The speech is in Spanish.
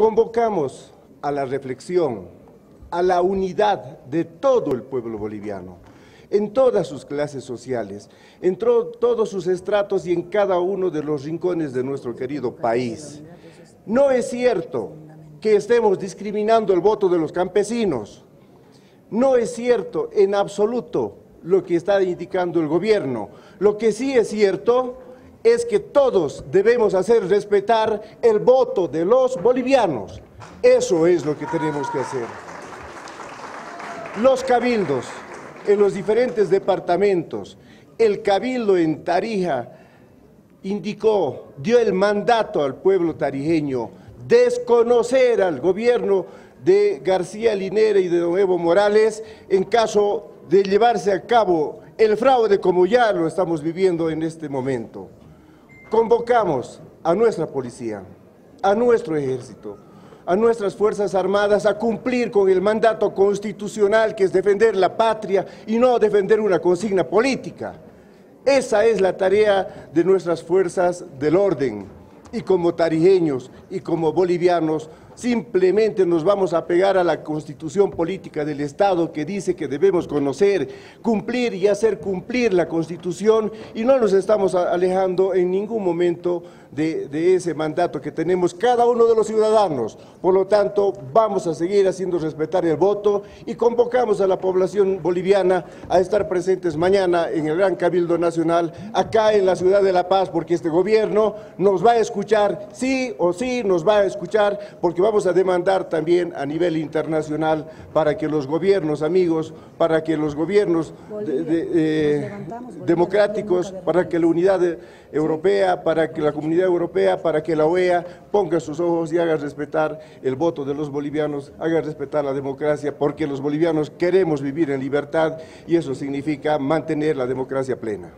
Convocamos a la reflexión, a la unidad de todo el pueblo boliviano, en todas sus clases sociales, en todos sus estratos y en cada uno de los rincones de nuestro querido país. No es cierto que estemos discriminando el voto de los campesinos. No es cierto en absoluto lo que está indicando el gobierno. Lo que sí es cierto es que todos debemos hacer respetar el voto de los bolivianos. Eso es lo que tenemos que hacer. Los cabildos en los diferentes departamentos, el cabildo en Tarija indicó, dio el mandato al pueblo tarijeño desconocer al gobierno de García Linera y de Don Evo Morales en caso de llevarse a cabo el fraude como ya lo estamos viviendo en este momento. Convocamos a nuestra policía, a nuestro ejército, a nuestras Fuerzas Armadas a cumplir con el mandato constitucional que es defender la patria y no defender una consigna política. Esa es la tarea de nuestras fuerzas del orden y como tarijeños y como bolivianos simplemente nos vamos a pegar a la constitución política del Estado que dice que debemos conocer, cumplir y hacer cumplir la constitución y no nos estamos alejando en ningún momento de, ese mandato que tenemos cada uno de los ciudadanos. Por lo tanto, vamos a seguir haciendo respetar el voto y convocamos a la población boliviana a estar presentes mañana en el Gran Cabildo Nacional, acá en la ciudad de La Paz, porque este gobierno nos va a escuchar, sí o sí nos va a escuchar, porque vamos a demandar también a nivel internacional para que los gobiernos, amigos, para que los gobiernos eh, democráticos, para que la unidad europea, para que la comunidad europea, para que la OEA ponga sus ojos y haga respetar el voto de los bolivianos, haga respetar la democracia, porque los bolivianos queremos vivir en libertad y eso significa mantener la democracia plena.